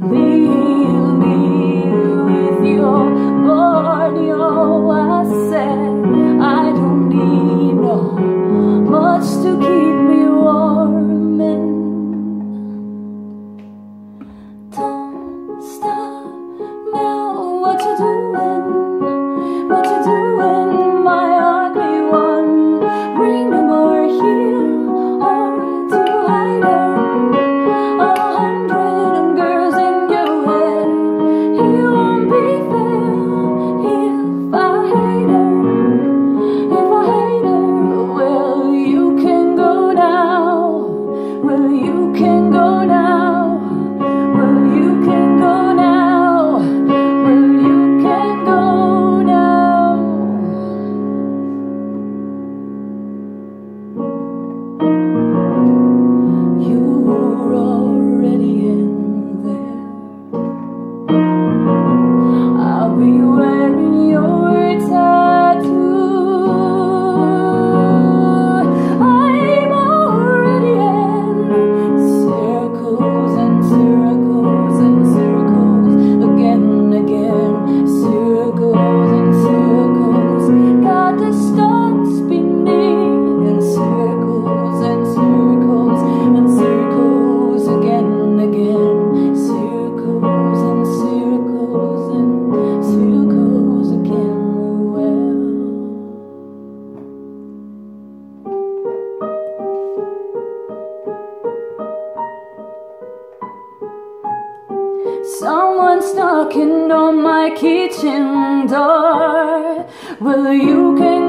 We. Someone's knocking on my kitchen door. Well, you can